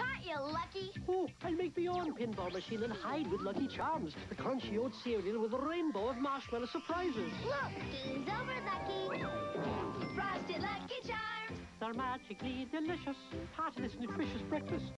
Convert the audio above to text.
Caught you lucky? Oh, I'll make my own pinball machine and hide with Lucky Charms, the crunchy oat cereal with a rainbow of marshmallow surprises. Look, game's over, Lucky. Frosted Lucky Charms. They're magically delicious, part of this nutritious breakfast.